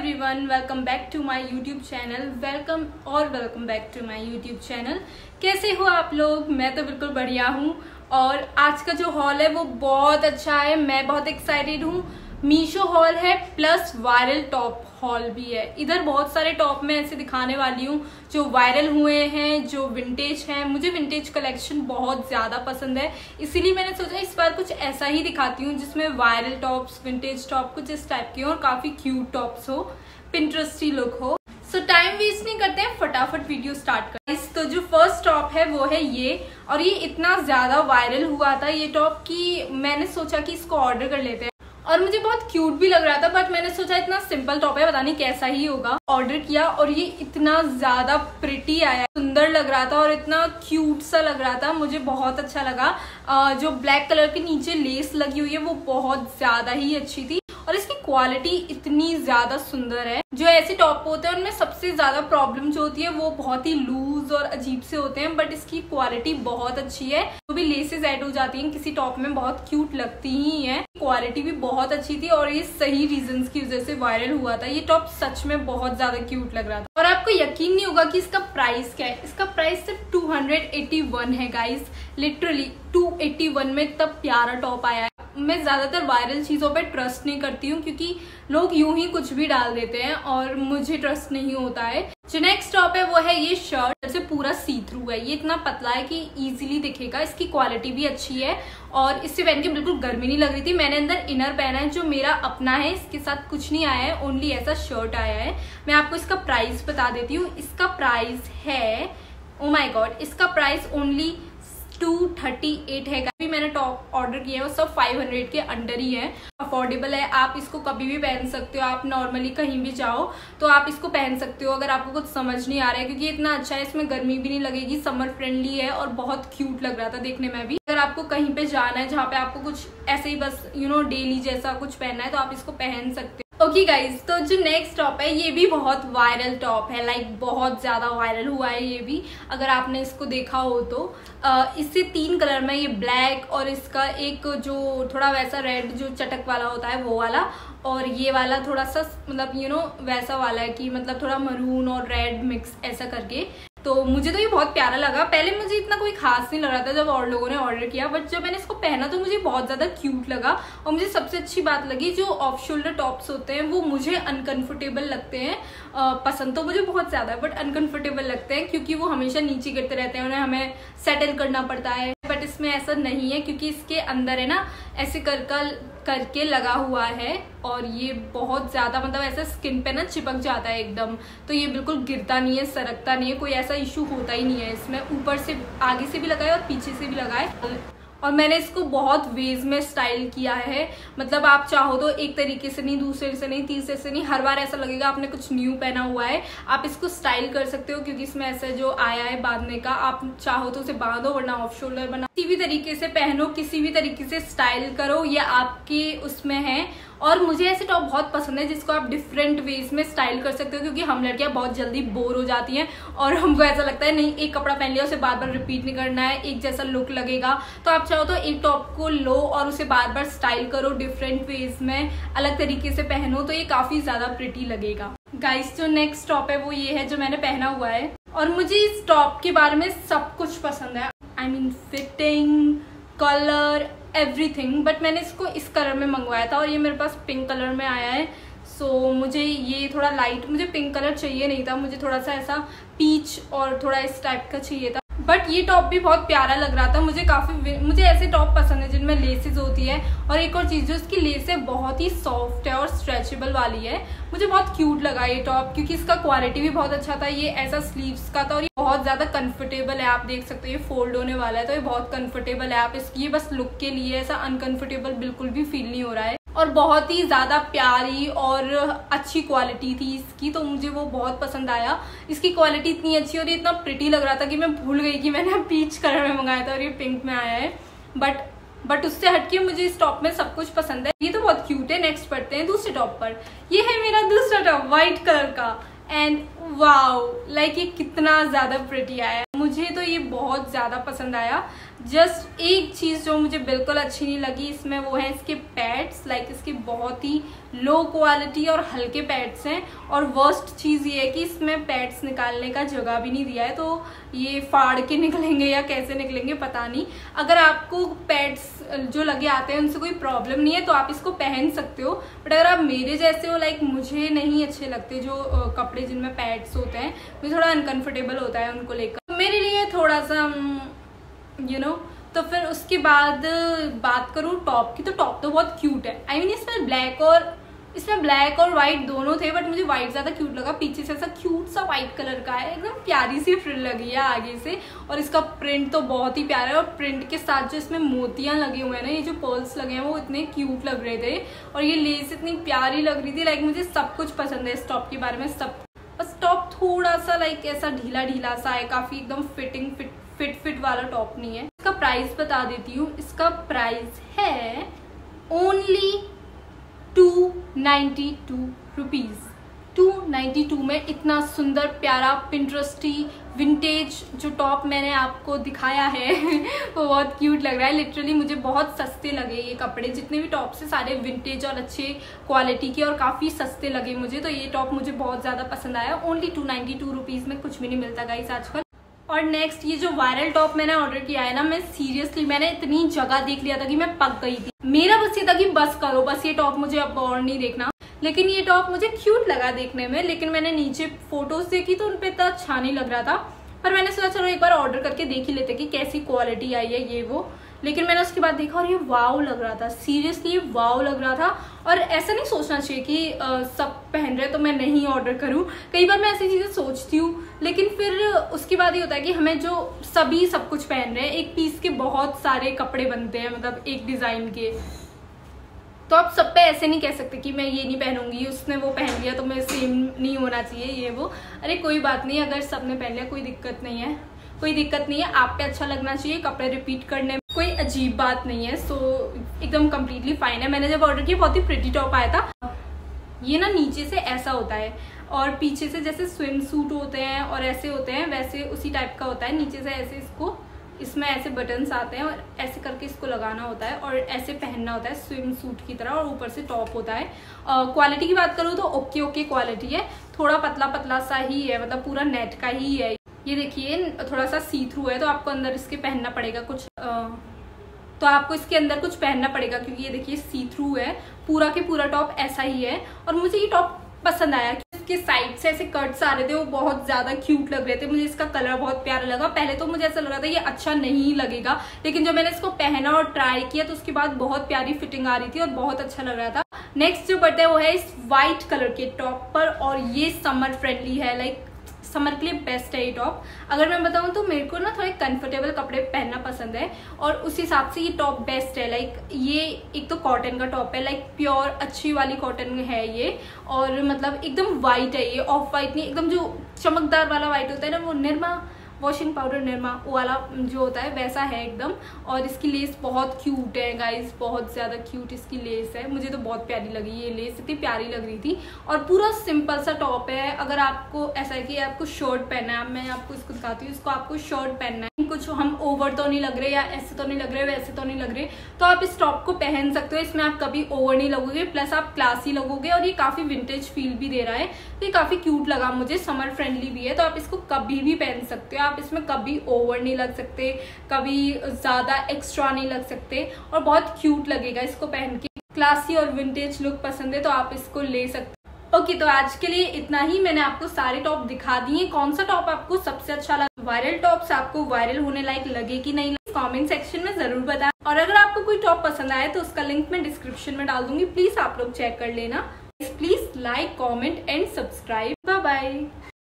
Everyone welcome back to my YouTube channel welcome और welcome back to my YouTube channel कैसे हो आप लोग? मैं तो बिल्कुल बढ़िया हूँ। और आज का जो हॉल है वो बहुत अच्छा है। मैं बहुत एक्साइटेड हूँ। मीशो हॉल है प्लस वायरल टॉप हॉल भी है। इधर बहुत सारे टॉप में ऐसे दिखाने वाली हूँ, जो वायरल हुए हैं, जो विंटेज हैं। मुझे विंटेज कलेक्शन बहुत ज़्यादा पसंद है। इसीलिए मैंने सोचा इस बार कुछ ऐसा ही दिखाती हूँ, जिसमें वायरल टॉप्स विंटेज टॉप कुछ इस टाइप के हो और काफ़ी क्यूट टॉप्स हो पिंट्रस्टी लुक हो। सो टाइम वेस्ट नहीं करते हैं, फटाफट वीडियो स्टार्ट कर। तो जो फ़र्स्ट टॉप है, वो है ये। और ये इतना ज़्यादा वायरल हुआ था, ये टॉप कि मैंने सोचा कि इसको ऑर्डर कर लेते हैं। और मुझे बहुत क्यूट भी लग रहा था बट मैंने सोचा इतना सिंपल टॉप है, पता नहीं कैसा ही होगा। ऑर्डर किया और ये इतना ज़्यादा प्रिटी आया। सुंदर लग रहा था और इतना क्यूट सा लग रहा था, मुझे बहुत अच्छा लगा। जो ब्लैक कलर के नीचे लेस लगी हुई है, वो बहुत ज़्यादा ही अच्छी थी। और इसकी क्वालिटी इतनी ज़्यादा सुंदर है। जो ऐसे टॉप होते हैं, उनमें सबसे ज़्यादा प्रॉब्लम जो होती है, वो बहुत ही लूज और अजीब से होते हैं बट इसकी क्वालिटी बहुत अच्छी है। जो भी लेसेस ऐड हो जाती हैं, किसी टॉप में बहुत क्यूट लगती ही है। क्वालिटी भी बहुत अच्छी थी और ये सही रीजन की वजह से वायरल हुआ था। ये टॉप सच में बहुत ज़्यादा क्यूट लग रहा था। और आपको यकीन नहीं होगा कि इसका प्राइस क्या है। इसका प्राइस सिर्फ़ 281 है गाइस लिटरली 281 में तब प्यारा टॉप आया है। मैं ज़्यादातर वायरल चीज़ों पे ट्रस्ट नहीं करती हूँ, क्योंकि लोग यूँ ही कुछ भी डाल देते हैं और मुझे ट्रस्ट नहीं होता है। जो नेक्स्ट टॉप है वो है ये शर्ट जैसे पूरा सी थ्रू है। ये इतना पतला है कि इजीली दिखेगा। इसकी क्वालिटी भी अच्छी है और इससे पहन के बिल्कुल गर्मी नहीं लग रही थी। मैंने अंदर इनर पहना है, जो मेरा अपना है, इसके साथ कुछ नहीं आया है। ओनली ऐसा शर्ट आया है। मैं आपको इसका प्राइस बता देती हूँ। इसका प्राइस है ओ माई गॉड इसका price only two thirty eight है मैंने टॉप ऑर्डर किया है, वो सब फाइव हंड्रेड के अंडर ही है। अफोर्डेबल है, आप इसको कभी भी पहन सकते हो, आप नॉर्मली कहीं भी जाओ तो आप इसको पहन सकते हो, अगर आपको कुछ समझ नहीं आ रहा है, क्योंकि इतना अच्छा है, इसमें गर्मी भी नहीं लगेगी समर फ्रेंडली है और बहुत क्यूट लग रहा था देखने में भी। अगर आपको कहीं पे जाना है, जहाँ पे आपको कुछ ऐसे ही बस यू नो डेली जैसा कुछ पहनना है तो आप इसको पहन सकते हो। ओके गाइज़ तो जो नेक्स्ट टॉप है ये भी बहुत वायरल टॉप है लाइक बहुत ज़्यादा वायरल हुआ है ये भी अगर आपने इसको देखा हो तो। इससे तीन कलर में ये ब्लैक और इसका एक जो थोड़ा वैसा रेड जो चटक वाला होता है वो वाला और ये वाला थोड़ा सा मतलब यू you नो know, वैसा वाला है कि मतलब थोड़ा मरून और रेड मिक्स ऐसा करके। तो मुझे तो ये बहुत प्यारा लगा। पहले मुझे इतना कोई खास नहीं लग रहा था जब और लोगों ने ऑर्डर किया बट जब मैंने इसको पहना तो मुझे बहुत ज़्यादा क्यूट लगा और मुझे सबसे अच्छी बात लगी, जो ऑफ़ शोल्डर टॉप्स होते हैं, वो मुझे अनकंफर्टेबल लगते हैं। पसंद तो मुझे बहुत ज़्यादा है बट अनकंफर्टेबल लगते हैं, क्योंकि वो हमेशा नीचे गिरते रहते हैं, उन्हें हमें सेटल करना पड़ता है। बट इसमें ऐसा नहीं है, क्योंकि इसके अंदर है ना, ऐसे कर करके लगा हुआ है और ये बहुत ज़्यादा मतलब ऐसा स्किन पे ना चिपक जाता है एकदम। तो ये बिल्कुल गिरता नहीं है, सरकता नहीं है, कोई ऐसा इशू होता ही नहीं है इसमें। ऊपर से आगे से भी लगाए और पीछे से भी लगाए। और मैंने इसको बहुत वेज में स्टाइल किया है। मतलब आप चाहो तो एक तरीके से नहीं, दूसरे से नहीं, तीसरे से नहीं, हर बार ऐसा लगेगा आपने कुछ न्यू पहना हुआ है। आप इसको स्टाइल कर सकते हो क्योंकि इसमें ऐसा जो आया है बांधने का, आप चाहो तो उसे बांधो वरना ऑफ़ शोल्डर बना। किसी भी तरीके से पहनो, किसी भी तरीके से स्टाइल करो, ये आपके उसमें है। और मुझे ऐसे टॉप बहुत पसंद है जिसको आप डिफरेंट वेज में स्टाइल कर सकते हो, क्योंकि हम लड़कियाँ बहुत जल्दी बोर हो जाती हैं और हमको ऐसा लगता है, नहीं, एक कपड़ा पहन लिया, उसे बार बार रिपीट नहीं करना है, एक जैसा लुक लगेगा। तो आप चाहो तो एक टॉप को लो और उसे बार बार स्टाइल करो डिफरेंट वेज में, अलग तरीके से पहनो तो ये काफ़ी ज़्यादा प्रिटी लगेगा। गाइस जो नेक्स्ट टॉप है वो ये है जो मैंने पहना हुआ है। और मुझे इस टॉप के बारे में सब कुछ पसंद है। I mean fitting colour everything but मैंने इसको इस कलर में मंगवाया था और ये मेरे पास पिंक कलर में आया है। सो so, मुझे ये थोड़ा लाइट मुझे पिंक कलर चाहिए नहीं था मुझे थोड़ा सा ऐसा पीच और थोड़ा इस टाइप का चाहिए था। बट ये टॉप भी बहुत प्यारा लग रहा था मुझे काफ़ी मुझे ऐसे टॉप पसंद है जिनमें लेसेस होती है। और एक और चीज़ जो इसकी लेस बहुत ही सॉफ्ट है और स्ट्रेचेबल वाली है मुझे बहुत क्यूट लगा ये टॉप क्योंकि इसका क्वालिटी भी बहुत अच्छा था ये ऐसा स्लीव्स का था और बहुत ज़्यादा कंफर्टेबल है, आप देख सकते हो, ये फोल्ड होने वाला है तो ये बहुत कंफर्टेबल है, आप इसकी बस लुक के लिए ऐसा अनकंफर्टेबल बिल्कुल भी फील नहीं हो रहा है। और बहुत ही ज़्यादा प्यारी और अच्छी क्वालिटी थी इसकी तो मुझे वो बहुत पसंद आया। इसकी क्वालिटी इतनी अच्छी और ये इतना प्रिटी लग रहा था कि मैं भूल गई कि मैंने पीच कलर में मंगाया था और ये पिंक में आया है। बट बट उससे हटके मुझे इस टॉप में सब कुछ पसंद है। ये तो बहुत क्यूट है नेक्स्ट पढ़ते हैं दूसरे टॉप पर। ये है मेरा दूसरा टॉप व्हाइट कलर का। एंड वाओ लाइक ये कितना ज़्यादा प्रिटी आया। मुझे तो ये बहुत ज़्यादा पसंद आया। जस्ट एक चीज़ जो मुझे बिल्कुल अच्छी नहीं लगी, इसमें वो है इसके पैड्स लाइक इसके बहुत ही लो क्वालिटी और हल्के पैड्स हैं। और वर्स्ट चीज़ ये है कि इसमें पैड्स निकालने का जगह भी नहीं दिया है तो ये फाड़ के निकलेंगे या कैसे निकलेंगे पता नहीं। अगर आपको पैड्स जो लगे आते हैं उनसे कोई प्रॉब्लम नहीं है तो आप इसको पहन सकते हो। बट अगर आप मेरे जैसे हो लाइक मुझे नहीं अच्छे लगते जो कपड़े जिनमें पैड्स होते हैं मुझे थोड़ा अनकंफर्टेबल होता है उनको लेकर। मेरे लिए थोड़ा सा यू you नो know, तो फिर उसके बाद बात करूँ टॉप की तो टॉप तो बहुत क्यूट है। आई I मीन mean, इसमें ब्लैक और इसमें ब्लैक और व्हाइट दोनों थे बट मुझे व्हाइट ज़्यादा क्यूट लगा। पीछे से ऐसा क्यूट सा व्हाइट कलर का है एकदम प्यारी सी फ्रिल लगी है आगे से। और इसका प्रिंट तो बहुत ही प्यारा है और प्रिंट के साथ जो इसमें मोतियाँ लगे हुए हैं ना ये जो पर्ल्स लगे हैं वो इतने क्यूट लग रहे थे। और ये लेस इतनी प्यारी लग रही थी लाइक मुझे सब कुछ पसंद है इस टॉप के बारे में सब बस टॉप थोड़ा सा लाइक ऐसा ढीला ढीला सा है काफ़ी एकदम फिटिंग फिट फिट फिट वाला टॉप नहीं है। इसका प्राइस बता देती हूँ। इसका प्राइस है only two ninety two rupees two ninety two में इतना सुंदर प्यारा पिंट्रस्टी विंटेज जो टॉप मैंने आपको दिखाया है, वो बहुत क्यूट लग रहा है। लिटरली मुझे बहुत सस्ते लगे ये कपड़े। जितने भी टॉप से सारे विंटेज और अच्छे क्वालिटी के और काफ़ी सस्ते लगे मुझे। तो ये टॉप मुझे बहुत ज़्यादा पसंद आया। ओनली टू नाइन्टी में कुछ भी नहीं मिलता गाइस आजकल। और नेक्स्ट ये जो वायरल टॉप मैंने ऑर्डर किया है ना मैं सीरियसली मैंने इतनी जगह देख लिया था कि मैं पक गई थी। मेरा बस ये था कि बस करो बस ये टॉप मुझे अब और नहीं देखना। लेकिन ये टॉप मुझे क्यूट लगा देखने में लेकिन मैंने नीचे फ़ोटोज़ देखी तो उनपे इतना अच्छा नहीं लग रहा था। पर मैंने सोचा चलो एक बार ऑर्डर करके देख ही लेते कि कैसी क्वालिटी आई है ये वो। लेकिन मैंने उसके बाद देखा और ये वाव लग रहा था सीरियसली वाव लग रहा था। और ऐसा नहीं सोचना चाहिए कि आ, सब पहन रहे तो मैं नहीं ऑर्डर करूँ। कई बार मैं ऐसी चीज़ें सोचती हूँ लेकिन फिर उसके बाद ये होता है कि हमें जो सभी सब कुछ पहन रहे हैं, एक पीस के बहुत सारे कपड़े बनते हैं मतलब एक डिज़ाइन के। तो आप सब पे ऐसे नहीं कह सकते कि मैं ये नहीं पहनूँगी, उसने वो पहन लिया तो मैं सेम नहीं होना चाहिए, ये वो। अरे कोई बात नहीं, अगर सबने पहन लिया, कोई दिक्कत नहीं है। कोई दिक्कत नहीं है, आप पे अच्छा लगना चाहिए, कपड़े रिपीट करने में कोई अजीब बात नहीं है सो एकदम कम्प्लीटली फाइन है। मैंने जब ऑर्डर किया, बहुत ही प्रिटी टॉप आया था। ये ना नीचे से ऐसा होता है और पीछे से जैसे स्विम सूट होते हैं और ऐसे होते हैं, वैसे उसी टाइप का होता है। नीचे से ऐसे इसको, इसमें ऐसे बटन्स आते हैं और ऐसे करके इसको लगाना होता है और ऐसे पहनना होता है स्विम सूट की तरह और ऊपर से टॉप होता है। क्वालिटी की बात करूँ तो ओके ओके क्वालिटी है। थोड़ा पतला पतला सा ही है मतलब पूरा नेट का ही है। ये देखिए, थोड़ा सा सी थ्रू है तो आपको अंदर इसके पहनना पड़ेगा कुछ तो आपको इसके अंदर कुछ पहनना पड़ेगा क्योंकि ये देखिए सी थ्रू है। पूरा के पूरा टॉप ऐसा ही है। और मुझे ये टॉप पसंद आया इसके साइड से ऐसे कट्स आ रहे थे, वो बहुत ज़्यादा क्यूट लग रहे थे। मुझे इसका कलर बहुत प्यारा लगा। पहले तो मुझे ऐसा लग रहा था ये अच्छा नहीं लगेगा, लेकिन जब मैंने इसको पहना और ट्राई किया तो उसके बाद बहुत प्यारी फिटिंग आ रही थी और बहुत अच्छा लग रहा था। नेक्स्ट जो बट है, वो है इस व्हाइट कलर के टॉप पर और ये समर फ्रेंडली है लाइक समर के लिए बेस्ट है ये टॉप अगर मैं बताऊँ तो मेरे को ना थोड़े कंफर्टेबल कपड़े पहनना पसंद है और उस हिसाब से ये टॉप बेस्ट है. लाइक ये एक तो कॉटन का टॉप है. लाइक प्योर अच्छी वाली कॉटन है ये. और मतलब एकदम वाइट है ये. ऑफ़ वाइट नहीं, एकदम जो चमकदार वाला वाइट होता है ना, वो निर्मा वॉशिंग पाउडर निर्मा वाला जो होता है, वैसा है एकदम। और इसकी लेस बहुत क्यूट है गाइस बहुत ज़्यादा क्यूट इसकी लेस है। मुझे तो बहुत प्यारी लगी ये लेस, इतनी प्यारी लग रही थी। और पूरा सिंपल सा टॉप है। अगर आपको ऐसा है कि आपको शर्ट पहनना है, मैं आपको इसको दिखाती हूँ, इसको आपको शर्ट पहनना है। कुछ हम ओवर तो नहीं लग रहे या ऐसे तो नहीं लग रहे वैसे तो नहीं लग रहे तो आप इस टॉप को पहन सकते हो। इसमें आप कभी ओवर नहीं लगोगे प्लस आप क्लासी लगोगे और ये काफ़ी विंटेज फील भी दे रहा है। तो ये काफ़ी क्यूट लगा मुझे समर फ्रेंडली भी है तो आप इसको कभी भी पहन सकते हो। आप इसमें कभी ओवर नहीं लग सकते कभी ज़्यादा एक्स्ट्रा नहीं लग सकते और बहुत क्यूट लगेगा इसको पहन के। क्लासी और विंटेज लुक पसंद है तो आप इसको ले सकते ओके okay, तो आज के लिए इतना ही। मैंने आपको सारे टॉप दिखा दिए कौन सा टॉप आपको सबसे अच्छा लगा? वायरल टॉप्स आपको वायरल होने लायक लगे कि नहीं कमेंट सेक्शन में ज़रूर बताएँ और अगर आपको कोई टॉप पसंद आए तो उसका लिंक मैं डिस्क्रिप्शन में डाल दूँगी। प्लीज़ आप लोग चेक कर लेना। Please like comment and subscribe bye bye